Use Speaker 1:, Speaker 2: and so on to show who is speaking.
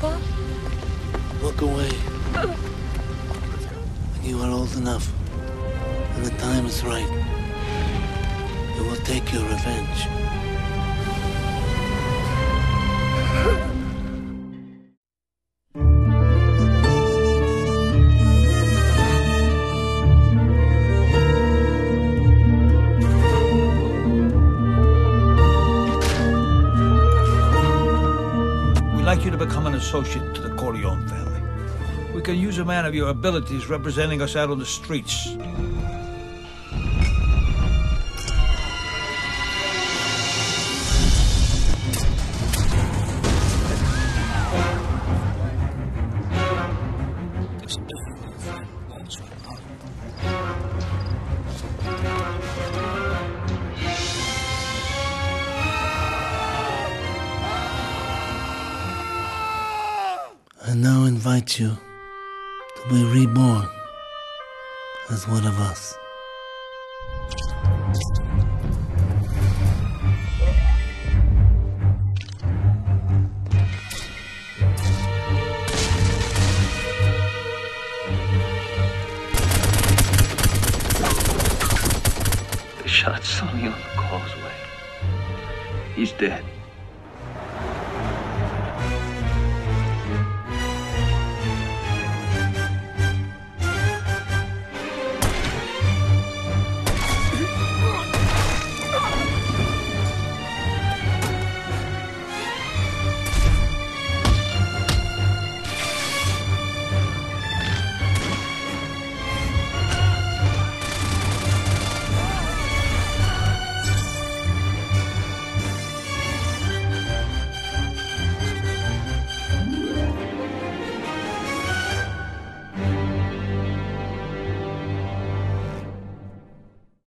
Speaker 1: Papa?
Speaker 2: Look away. When you are old enough, and the time is right, you will take your revenge.
Speaker 3: Like you to become an associate to the Corleone family. We can use a man of your abilities representing us out on the streets.
Speaker 2: I now invite you to be reborn as one of us.
Speaker 4: They shot Sonny on the causeway. He's dead.